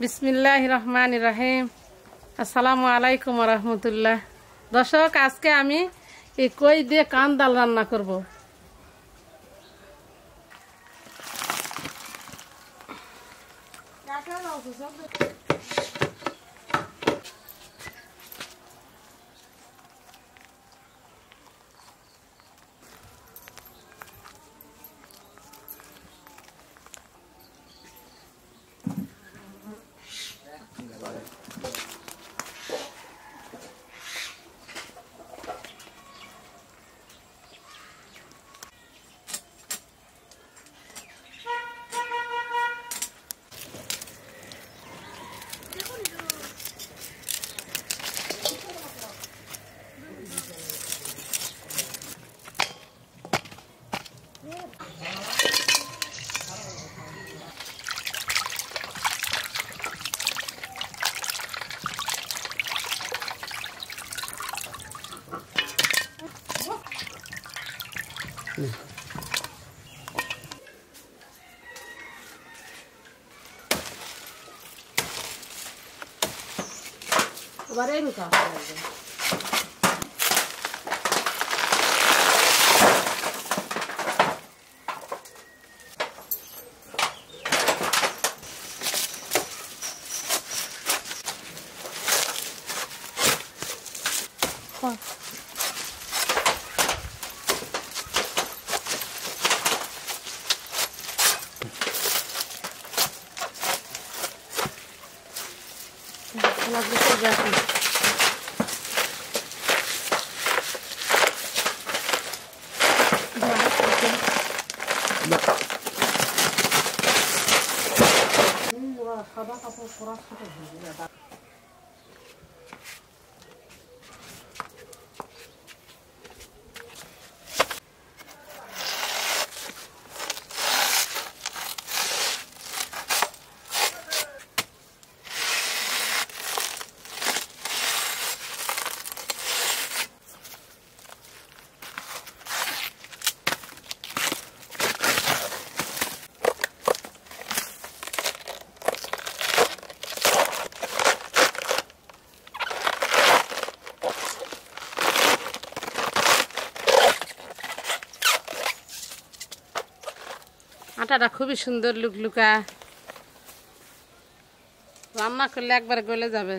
বিসমিল্লাহ রহমান রাহিম। আসসালামু আলাইকুম রহমতুল্লাহ। দর্শক, আজকে আমি এই কই দিয়ে কান ডাল রান্না করব। 割れるか、Kabak kabak kurak su আটাটা খুবই সুন্দর লুকলুকা। রান্না করলে একবার গলে যাবে।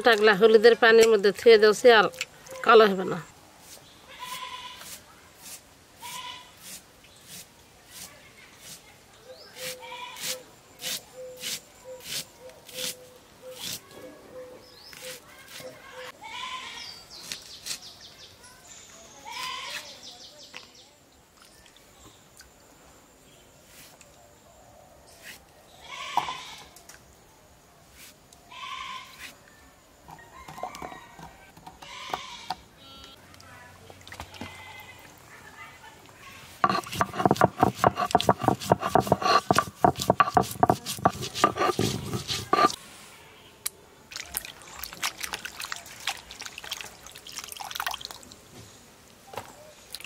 আটাগুলা হলুদের পানির মধ্যে থুয়ে দেওয়া আর কালো হবে না।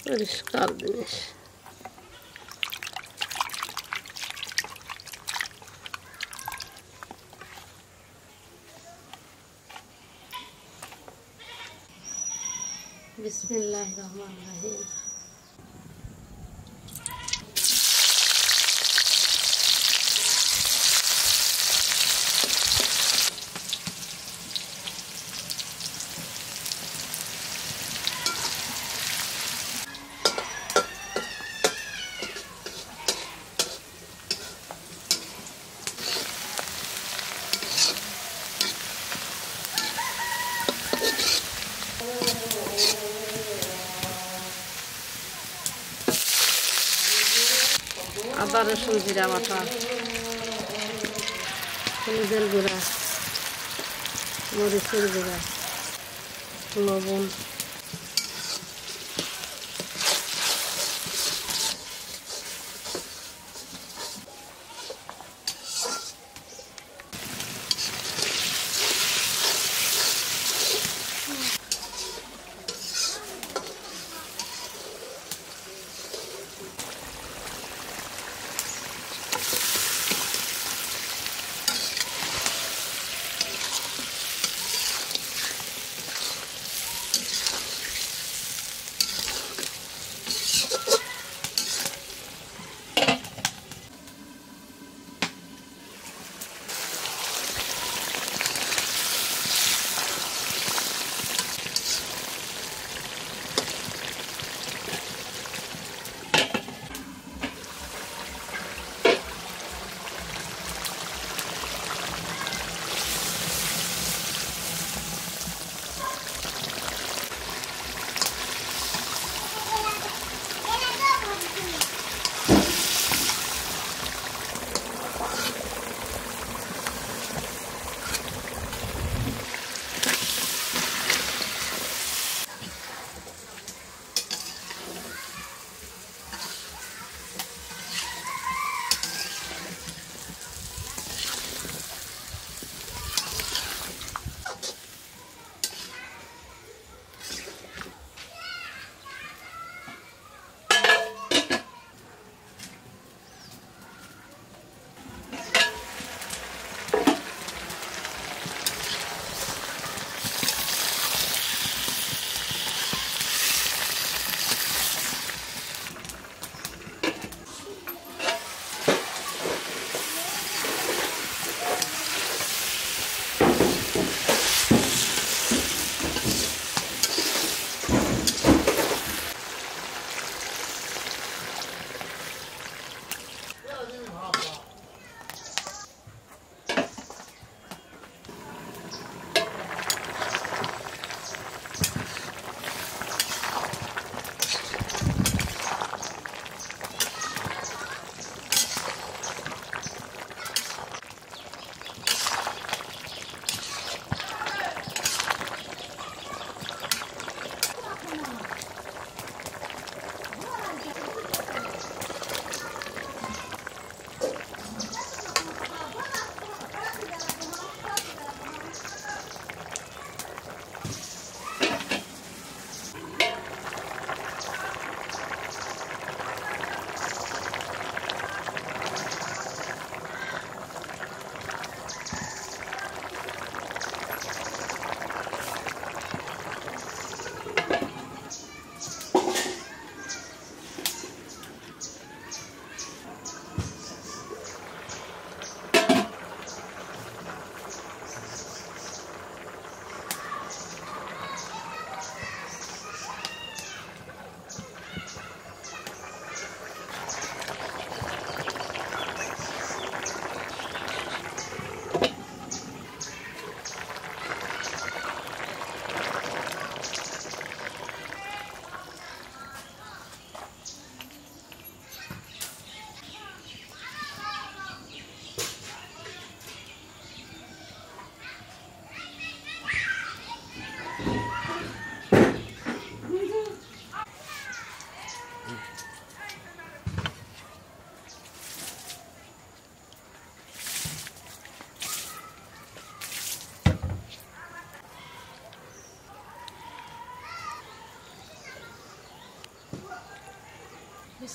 Barış Kalbiniz. Bismillahirrahmanirrahim. আদা রসুন জিরা বাটা। হলুদের গুঁড়া মরিচের গুঁড়া লবণ।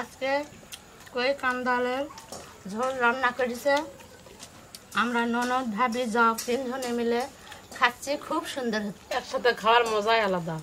আজকে কই কান্দালের ঝোল রান্না করেছে। আমরা ননদ, ভাবি যাও তিনজনে মিলে খাচ্ছি, খুব সুন্দর একসাথে খাওয়ার মজাই আলাদা।